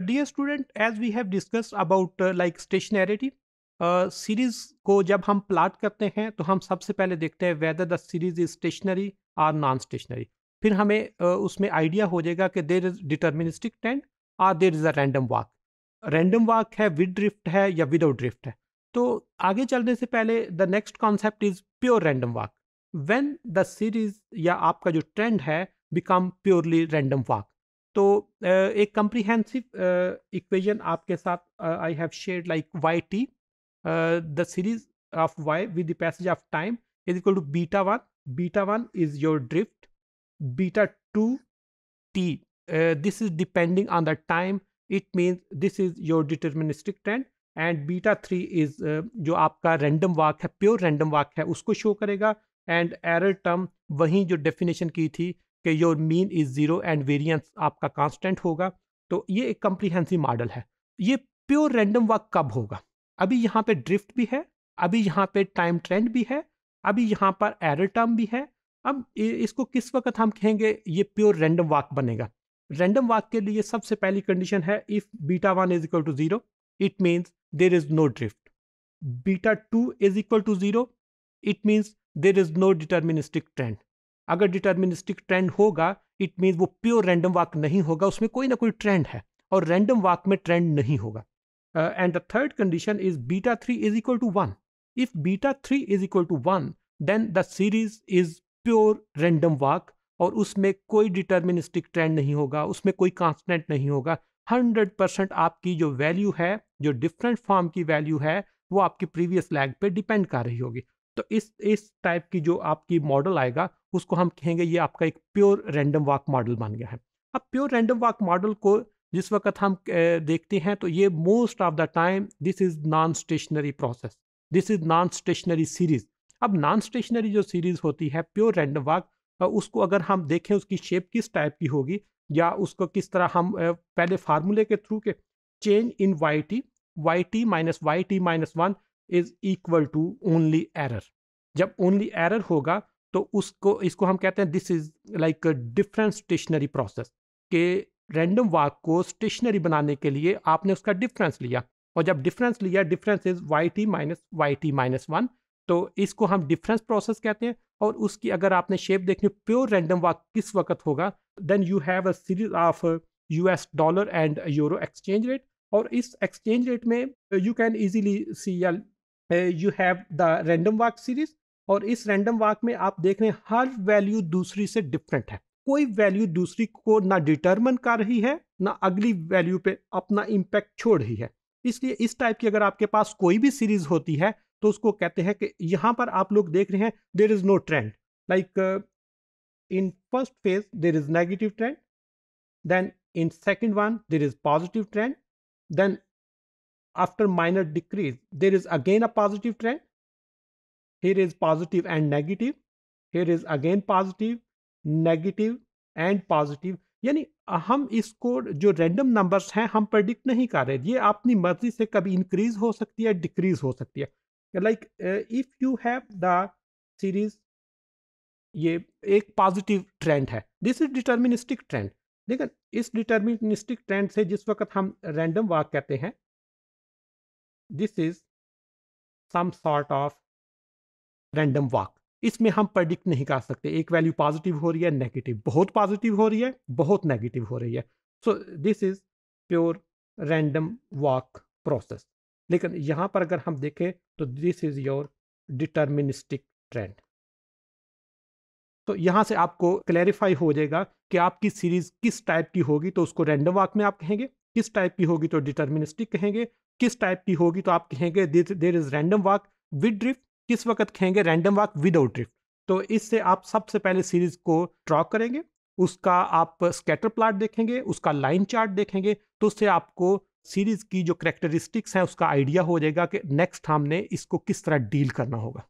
Dear student as we have discuss about like stationarity series को जब हम plot करते हैं तो हम सबसे पहले देखते हैं whether the series is stationary or non stationary फिर हमें uh, उसमें आइडिया हो जाएगा कि there is deterministic trend or there is a random walk random walk है विद ड्रिफ्ट है या विदाउट ड्रिफ्ट है। तो आगे चलने से पहले the next concept is pure random walk when the series या आपका जो ट्रेंड है बिकम प्योरली रैंडम वॉक तो एक कंप्रीहेंसिव इक्वेशन आपके साथ I have shared like Y T the series of Y with the passage of time is equal to beta one beta one is your drift beta two T this is depending on the time. It means this is your deterministic trend. And beta three is जो आपका random वाक है pure random वाक है, उसको show करेगा. And error term वहीं जो definition की थी कि your mean is zero and variance आपका कांस्टेंट होगा तो ये एक कम्प्रीहेंसिव मॉडल है। ये प्योर रैंडम वॉक कब होगा? अभी यहाँ पे ड्रिफ्ट भी है, अभी यहाँ पे टाइम ट्रेंड भी है, अभी यहाँ पर एरर टर्म भी है। अब इसको किस वक्त हम कहेंगे, ये प्योर रैंडम वॉक बनेगा। रैंडम वॉक के लिए सबसे पहली कंडीशन है if beta one is equal to zero it means there is no drift beta two is equal to zero it means there is no deterministic trend अगर deterministic trend होगा it means वो pure random walk नहीं होगा, उसमें कोई ना कोई trend है, और रैंडम वॉक में ट्रेंड नहीं होगा। And the third condition is beta three is equal to one if beta three is equal to one then the series is pure random walk और उसमें कोई डिटर्मिनिस्टिक ट्रेंड नहीं होगा, उसमें कोई कांस्टेंट नहीं होगा। हंड्रेड परसेंट आपकी जो वैल्यू है, जो डिफरेंट फॉर्म की वैल्यू है, वो आपकी प्रीवियस लैग पे डिपेंड कर रही होगी। तो इस इस टाइप की जो आपकी मॉडल आएगा उसको हम कहेंगे ये आपका एक प्योर रैंडम वॉक मॉडल बन गया है। अब प्योर रैंडम वॉक मॉडल को जिस वक्त हम देखते हैं तो ये most of the time this is non stationary process this is non stationary series अब नॉन स्टेशनरी जो सीरीज़ होती है प्योर रैंडम वॉक उसको अगर हम देखें, उसकी शेप किस टाइप की होगी, या उसको किस तरह हम पहले फार्मूले के थ्रू के change in Y T Y T minus Y T minus one is equal to only error जब ओनली एरर होगा तो उसको, इसको हम कहते हैं this is like different stationary process के रैंडम वाक को स्टेशनरी बनाने के लिए आपने उसका डिफरेंस लिया। और जब डिफरेंस लिया difference is Y T minus Y T minus one तो इसको हम डिफरेंस प्रोसेस कहते हैं। और उसकी अगर आपने शेप देखनी प्योर रैंडम वाक किस वक्त होगा then you have a series of U S dollar and euro exchange rate और इस एक्सचेंज रेट में you can easily see you have the random walk series और इस रैंडम वाक में आप देख रहे हैं, हर वैल्यू दूसरी से डिफरेंट है। कोई वैल्यू दूसरी को ना डिटर्मन कर रही है, ना अगली वैल्यू पे अपना इम्पैक्ट छोड़ रही है। इसलिए इस टाइप की अगर आपके पास कोई भी सीरीज़ होती है तो उसको कहते हैं कि यहाँ पर आप लोग देख रहे हैं there is no trend like in first phase there is negative trend then in second one there is positive trend then after minor decrease there is again a positive trend here is positive and negative. Here is again positive, negative and positive. यानी हम इसको जो random numbers हैं, हम predict नहीं कर रहे। ये अपनी मर्ज़ी से कभी इंक्रीज हो सकती है डिक्रीज हो सकती है। Like if you have the series ये एक पॉजिटिव ट्रेंड है। दिस इज़ डिटर्मिनिस्टिक ट्रेंड लेकिन इस डिटर्मिनिस्टिक ट्रेंड से जिस वक्त हम रैंडम वाक कहते हैं this is some sort of random walk इसमें हम प्रडिक्ट नहीं कर सकते। एक वैल्यू पॉजिटिव हो रही है नेगेटिव बहुत पॉजिटिव हो रही है, बहुत नेगेटिव हो रही है। So this is pure random walk process लेकिन यहाँ पर अगर हम देखें तो this is your deterministic trend तो यहाँ से आपको क्लैरिफाई हो जाएगा कि आपकी सीरीज़ किस टाइप की होगी तो उसको रैंडम वॉक में आप कहेंगे। किस टाइप की होगी तो डिटर्मिनिस्टिक कहेंगे। किस टाइप की होगी तो आप कहेंगे there is random walk with drift किस वक्त खेंगे रैंडम वॉक विदाउट ड्रिफ्ट तो इससे आप सबसे पहले सीरीज़ को ड्रॉ करेंगे, उसका आप स्कैटर प्लाट देखेंगे, उसका लाइन चार्ट देखेंगे तो उससे आपको सीरीज़ की जो करेक्टरिस्टिक्स हैं, उसका आइडिया हो जाएगा कि नेक्स्ट हमने इसको किस तरह डील करना होगा।